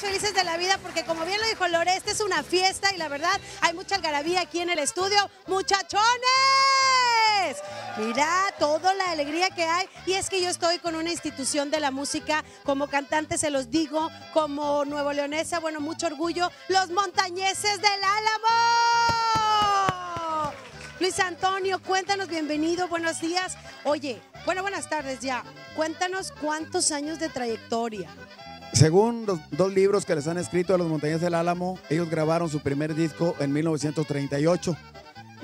felices de la vida porque como bien lo dijo Lore, esta es una fiesta y la verdad hay mucha algarabía aquí en el estudio. ¡Muchachones! Mira toda la alegría que hay y es que yo estoy con una institución de la música como cantante, se los digo, como nuevo leonesa, bueno, mucho orgullo, los montañeses del Álamo. Luis Antonio, cuéntanos, bienvenido, buenos días. Oye, bueno, buenas tardes ya. Cuéntanos cuántos años de trayectoria. Según los dos libros que les han escrito a los Montañeses del Álamo, ellos grabaron su primer disco en 1938.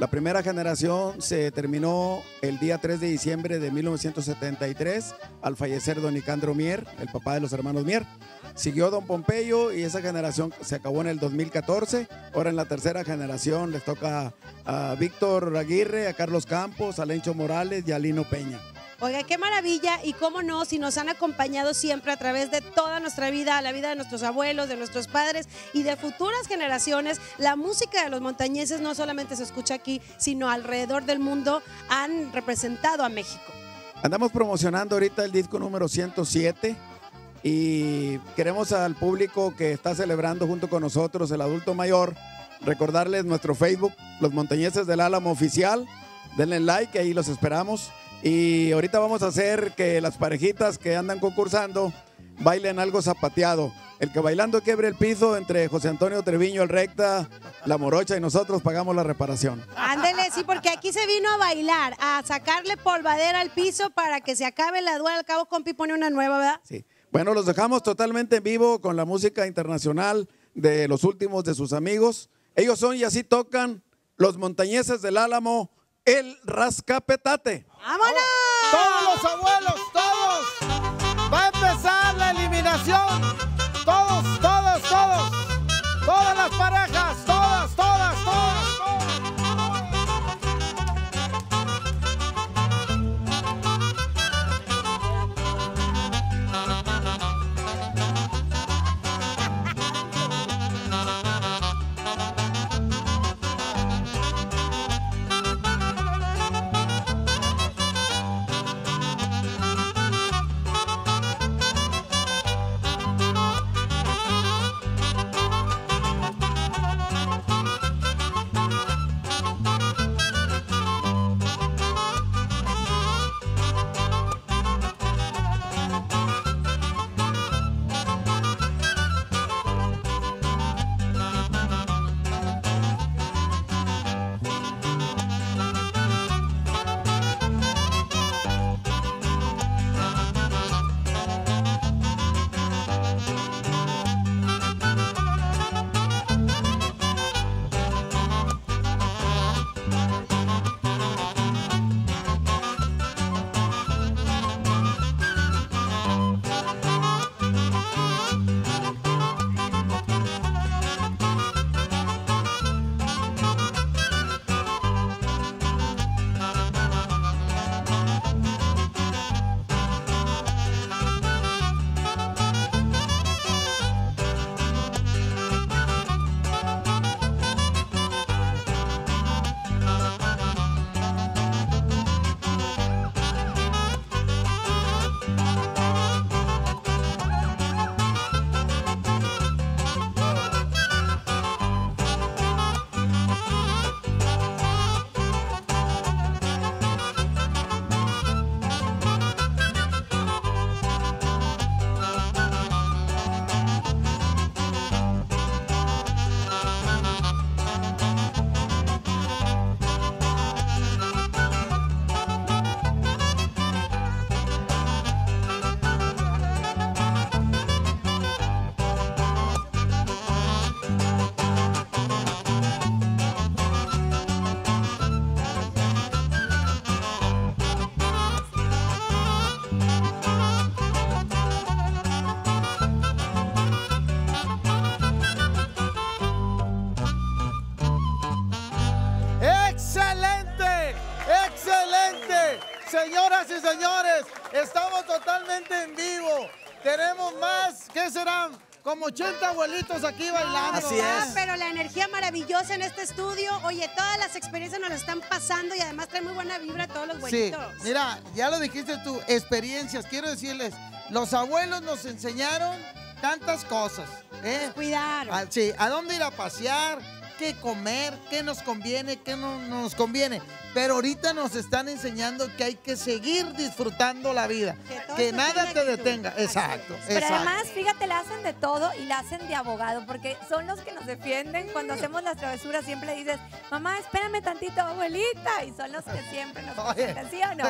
La primera generación se terminó el día 3 de diciembre de 1973 al fallecer don Nicandro Mier, el papá de los hermanos Mier. Siguió don Pompeyo y esa generación se acabó en el 2014. Ahora en la tercera generación les toca a Víctor Aguirre, a Carlos Campos, a Lencho Morales y a Lino Peña. Oiga, qué maravilla y cómo no, si nos han acompañado siempre a través de toda nuestra vida, la vida de nuestros abuelos, de nuestros padres y de futuras generaciones, la música de los montañeses no solamente se escucha aquí, sino alrededor del mundo han representado a México. Andamos promocionando ahorita el disco número 107 y queremos al público que está celebrando junto con nosotros el adulto mayor, recordarles nuestro Facebook, Los Montañeses del Álamo Oficial. Denle like, ahí los esperamos. Y ahorita vamos a hacer que las parejitas que andan concursando bailen algo zapateado. El que bailando quiebre el piso entre José Antonio Treviño, el recta, la morocha y nosotros pagamos la reparación. Ándele, sí, porque aquí se vino a bailar, a sacarle polvadera al piso para que se acabe la duela. Al cabo, compi pone una nueva, ¿verdad? Sí. Bueno, los dejamos totalmente en vivo con la música internacional de los últimos de sus amigos. Ellos son y así tocan los montañeses del Álamo, el rascapetate. ¡Vámonos! Todos los abuelos, todos. Va a empezar la eliminación. Señoras y señores, estamos totalmente en vivo. Tenemos más, ¿qué serán? Como 80 abuelitos aquí bailando. Así Ah, es. pero la energía maravillosa en este estudio. Oye, todas las experiencias nos las están pasando y además trae muy buena vibra a todos los Sí, abuelitos. mira, ya lo dijiste tú, experiencias. Quiero decirles, los abuelos nos enseñaron tantas cosas. ¿eh? Cuidar. Ah, sí, a dónde ir a pasear, qué comer, qué nos conviene, qué no nos conviene. Pero ahorita nos están enseñando que hay que seguir disfrutando la vida, Que nada te detenga. Exacto. Pero además, fíjate, la hacen de todo y la hacen de abogado, porque son los que nos defienden. Cuando hacemos las travesuras siempre dices, mamá, espérame tantito, abuelita. Y son los que siempre nos defienden, ¿sí o no?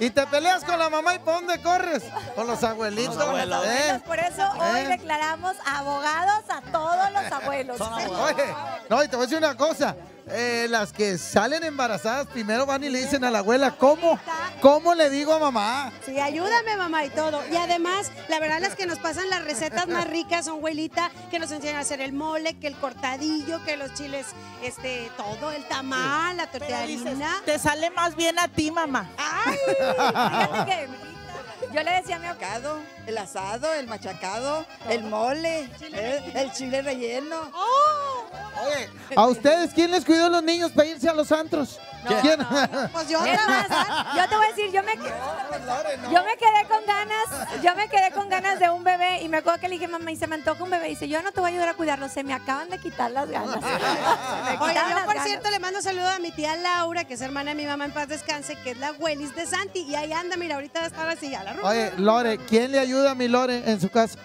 Y te peleas con la mamá y ¿para dónde corres? Con los abuelitos. Los abuelos. ¿eh? Abuelos, Por eso hoy ¿Eh? declaramos abogados a todos los abuelos. Son abogados. Oye, no, y te voy a decir una cosa. eh, las que salen embarazadas primero van y le dicen a la abuela, ¿cómo? ¿Cómo le digo a mamá? Sí, ayúdame mamá y todo. Y además, la verdad las que nos pasan las recetas más ricas son abuelita, que nos enseñan a hacer el mole, que el cortadillo, que los chiles, este, todo, el tamal, la tortilla de harina. Te sale más bien a ti, mamá. Ay, Fíjate que yo le decía a mi abuela, Machacado, el asado, el machacado, el mole, eh, el chile relleno. Oye, ¿a ustedes quién les cuidó a los niños para irse a los antros? ¿Quién? pues yo Es más, yo te voy a decir, yo me, yo me quedé con ganas, yo me quedé con ganas de un bebé y me acuerdo que le dije, mamá, y se me antoja un bebé. Y dice, yo no te voy a ayudar a cuidarlo, se me acaban de quitar las ganas. Oye, yo por ganas. cierto le mando un saludo a mi tía Laura, que es hermana de mi mamá en paz descanse, que es la Wellis de Santi. Y ahí anda, mira, ahorita va a estar así ya la rumba. Oye, Lore, ¿quién le ayuda a mi Lore en su casa?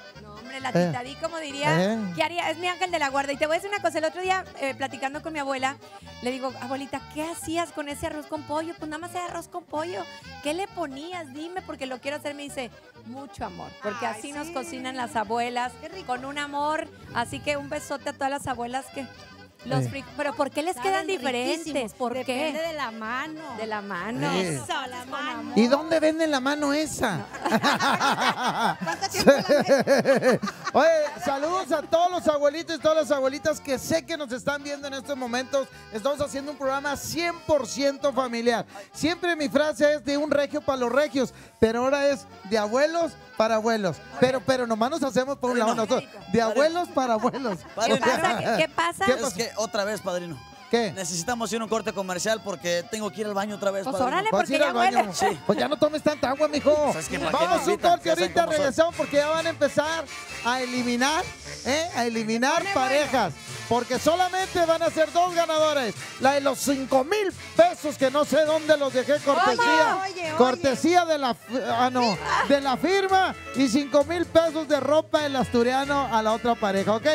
La tita Di, como diría, Eh. ¿qué haría? Es mi ángel de la guarda. Y te voy a decir una cosa, el otro día, eh, platicando con mi abuela, le digo, abuelita, ¿qué hacías con ese arroz con pollo? Pues nada más era arroz con pollo. ¿Qué le ponías? Dime, porque lo quiero hacer. Me dice, mucho amor, porque Ay, así nos cocinan las abuelas, Qué rico. con un amor. Así que un besote a todas las abuelas que... Los Eh. Pero ¿por qué les Saben quedan diferentes? riquísimos. ¿Por Depende qué? de la mano. De la mano. Eh. Eso, la mano. ¿Y dónde venden la mano esa? ¿Cuánto tiempo la ves? Oye, saludos a todos los abuelitos y todas las abuelitas que sé que nos están viendo en estos momentos. Estamos haciendo un programa 100% familiar. Siempre mi frase es de un regio para los regios, pero ahora es de abuelos para abuelos. Pero, pero nomás nos hacemos por un lado nosotros. De abuelos para abuelos. ¿Qué pasa? ¿Qué, qué pasa? ¿Qué es que otra vez, padrino. ¿Qué? Necesitamos ir a un corte comercial porque tengo que ir al baño otra vez, Pues padrino. órale, ¿Vas a porque ir ya al baño? huele. Sí. Pues ya no tomes tanta agua, mijo. ¿Sabes qué? ¿Para qué Vamos a un corte ahorita, regresamos porque ya van a empezar a eliminar, ¿eh? A eliminar parejas. Porque solamente van a ser dos ganadores. La de los 5 mil pesos que no sé dónde los dejé cortesía. Oye, oye. Cortesía de la, ah, no, de la firma y 5 mil pesos de ropa el asturiano a la otra pareja, ¿ok?